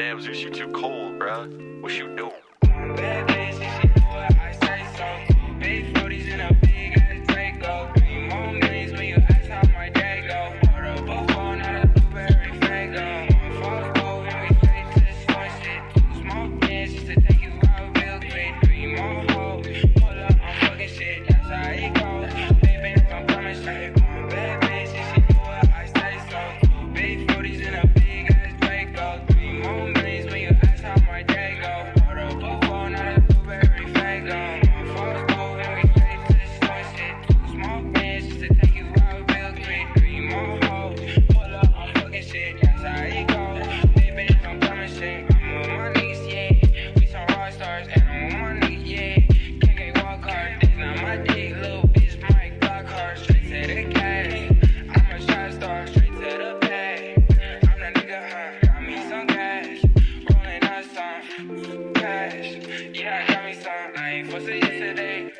Damn, Zeus, you too cold, bruh. What you doing? Cash, yeah, got me something. I ain't fussing yesterday.